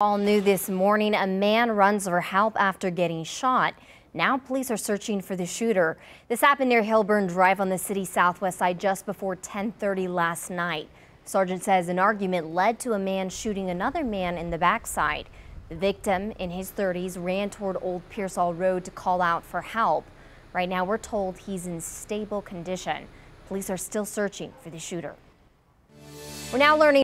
All new this morning, a man runs for help after getting shot. Now police are searching for the shooter. This happened near Hillburn Drive on the city's southwest side just before 1030 last night. Sergeant says an argument led to a man shooting another man in the backside. The victim, in his 30s, ran toward Old Pearsall Road to call out for help. Right now, we're told he's in stable condition. Police are still searching for the shooter. We're now learning